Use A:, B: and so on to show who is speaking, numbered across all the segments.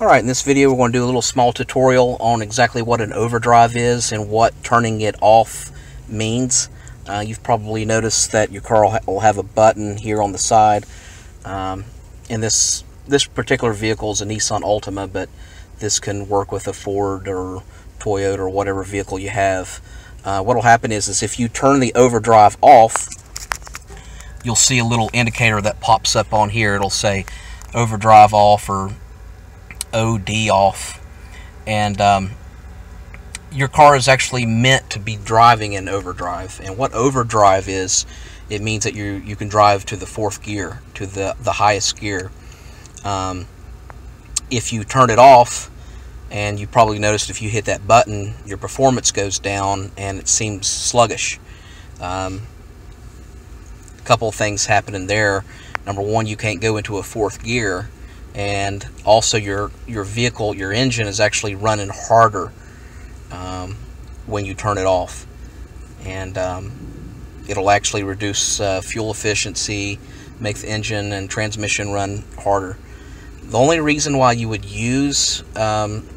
A: Alright, in this video we're going to do a little small tutorial on exactly what an overdrive is and what turning it off means. Uh, you've probably noticed that your car will have a button here on the side. Um, and this this particular vehicle is a Nissan Altima, but this can work with a Ford or Toyota or whatever vehicle you have. Uh, what will happen is, is if you turn the overdrive off, you'll see a little indicator that pops up on here. It'll say overdrive off or OD off. And um, your car is actually meant to be driving in overdrive. And what overdrive is, it means that you you can drive to the fourth gear, to the, the highest gear. Um, if you turn it off, and you probably noticed if you hit that button, your performance goes down and it seems sluggish. Um, a couple things happening there. Number one, you can't go into a fourth gear, and also your your vehicle, your engine is actually running harder um, when you turn it off, and um, it'll actually reduce uh, fuel efficiency, make the engine and transmission run harder. The only reason why you would use, um,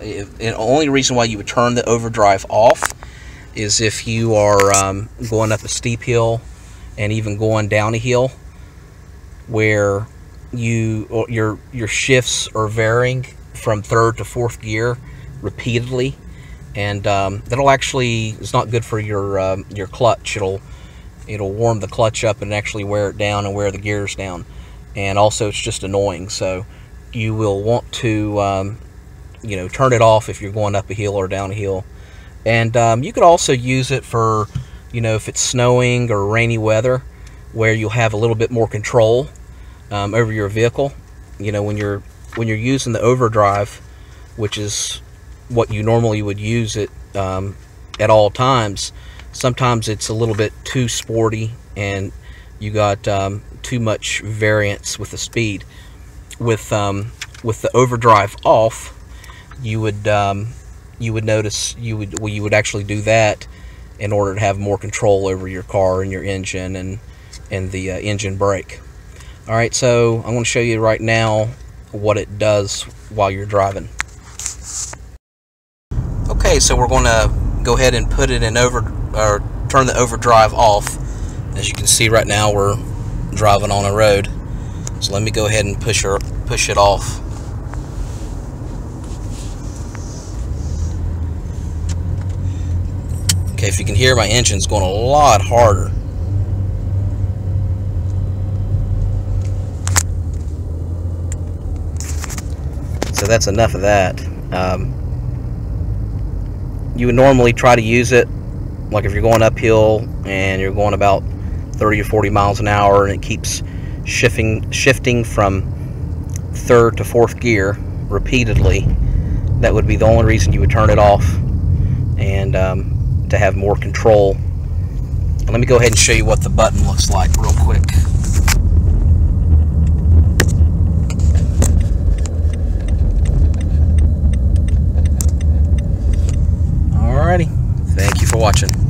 A: if, the only reason why you would turn the overdrive off is if you are um, going up a steep hill and even going down a hill where you your your shifts are varying from third to fourth gear repeatedly. And um, that'll actually it's not good for your um, your clutch. It'll it'll warm the clutch up and actually wear it down and wear the gears down. And also it's just annoying. So you will want to um, you know turn it off if you're going up a hill or down a hill. And um, you could also use it for you know if it's snowing or rainy weather where you'll have a little bit more control um, over your vehicle you know when you're when you're using the overdrive which is what you normally would use it um, at all times sometimes it's a little bit too sporty and you got um, too much variance with the speed. With um, with the overdrive off you would um, you would notice you would well, you would actually do that in order to have more control over your car and your engine and and the uh, engine brake all right so I'm going to show you right now what it does while you're driving. Okay so we're going to go ahead and put it in over or turn the overdrive off. As you can see right now we're driving on a road. So let me go ahead and push her push it off. Okay if you can hear my engine's going a lot harder so that's enough of that. Um, you would normally try to use it like if you're going uphill and you're going about 30 or 40 miles an hour and it keeps shifting shifting from third to fourth gear repeatedly that would be the only reason you would turn it off and um, to have more control. Let me go ahead and show you what the button looks like real quick watching.